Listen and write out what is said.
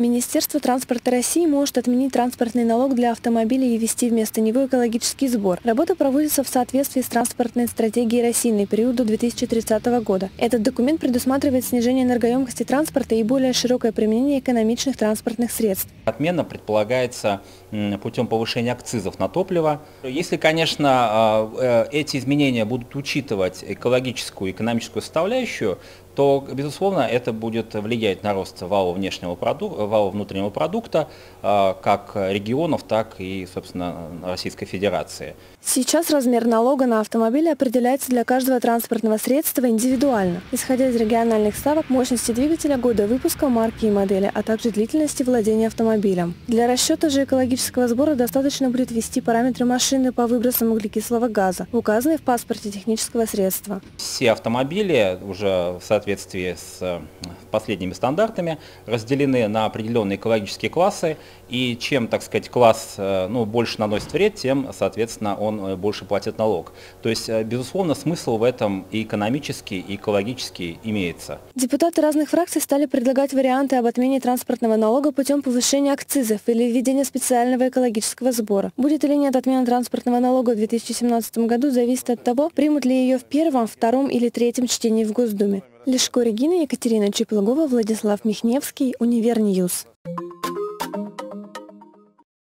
Министерство транспорта России может отменить транспортный налог для автомобилей и ввести вместо него экологический сбор. Работа проводится в соответствии с транспортной стратегией России на период до 2030 года. Этот документ предусматривает снижение энергоемкости транспорта и более широкое применение экономичных транспортных средств. Отмена предполагается путем повышения акцизов на топливо. Если, конечно, а, э, эти изменения будут учитывать экологическую и экономическую составляющую, то, безусловно, это будет влиять на рост валового, внешнего продукта, валового внутреннего продукта а, как регионов, так и, собственно, Российской Федерации. Сейчас размер налога на автомобили определяется для каждого транспортного средства индивидуально, исходя из региональных ставок мощности двигателя, года выпуска, марки и модели, а также длительности владения автомобилем. Для расчета же экологического сбора достаточно будет ввести параметры машины по выбросам углекислого газа, указанные в паспорте технического средства. Все автомобили уже в соответствии соответствии с э, последними стандартами, разделены на определенные экологические классы, и чем, так сказать, класс э, ну, больше наносит вред, тем, соответственно, он э, больше платит налог. То есть, безусловно, смысл в этом и экономический, и экологический имеется. Депутаты разных фракций стали предлагать варианты об отмене транспортного налога путем повышения акцизов или введения специального экологического сбора. Будет или нет отмена транспортного налога в 2017 году, зависит от того, примут ли ее в первом, втором или третьем чтении в Госдуме. Лешко Регина, Екатерина Чеплогова, Владислав Михневский, Универньюз.